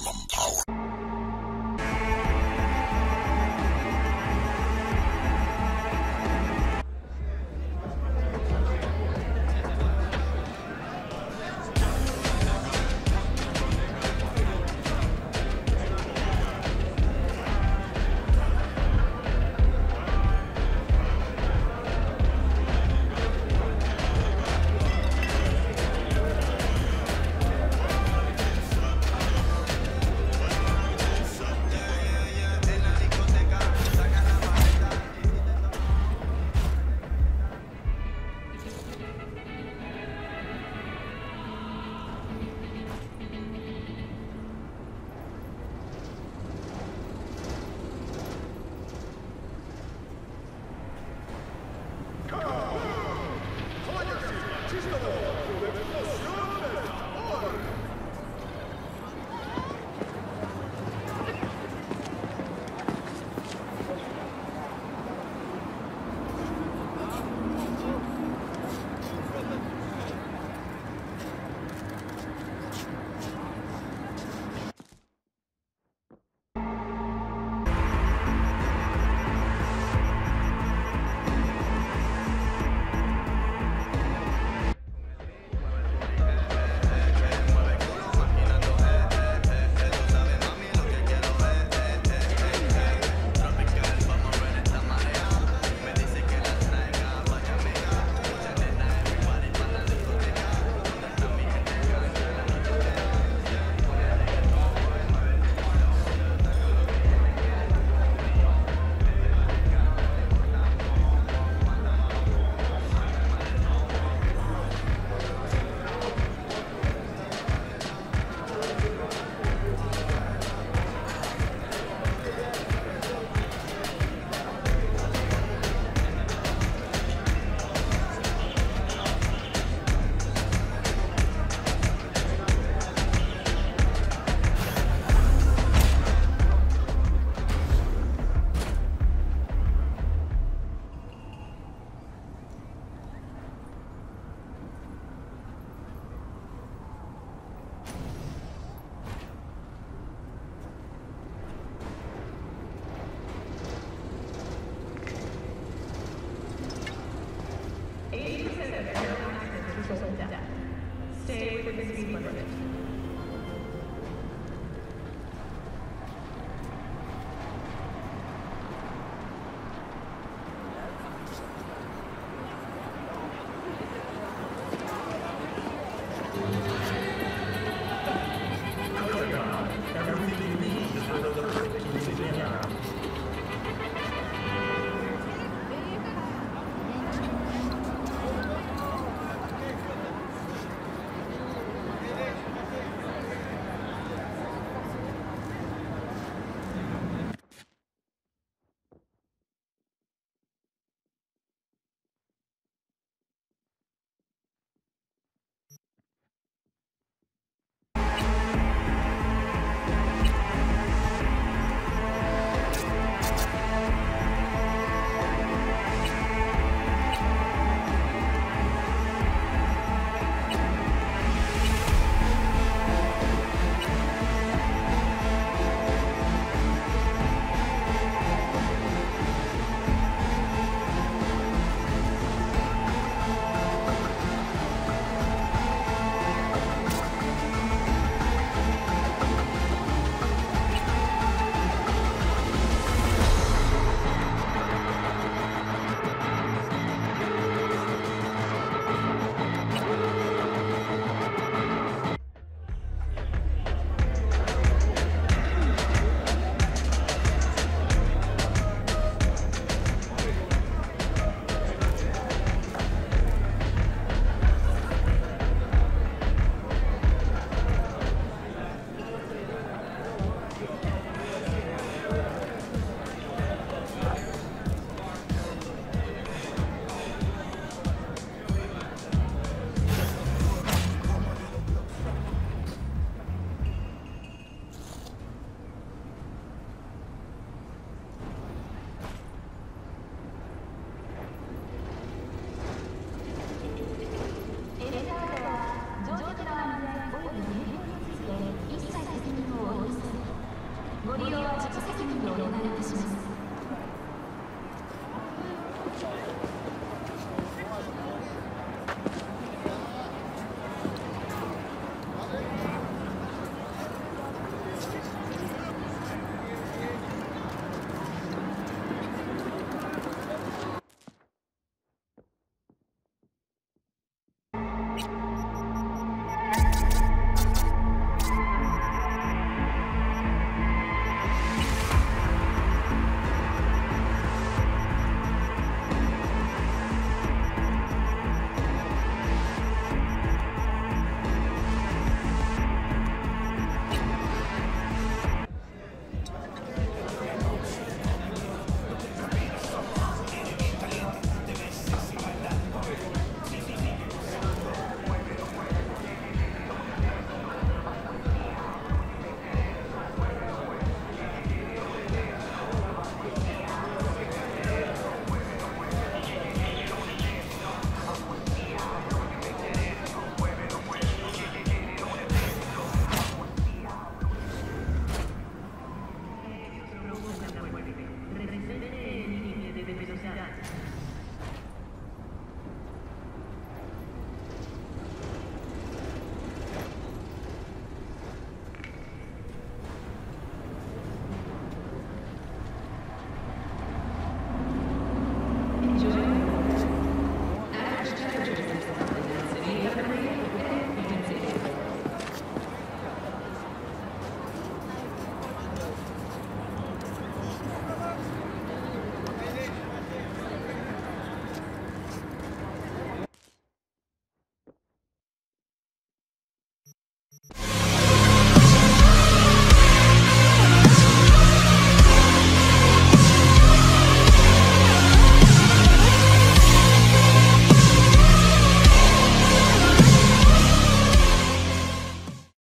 maximum Krzysztof!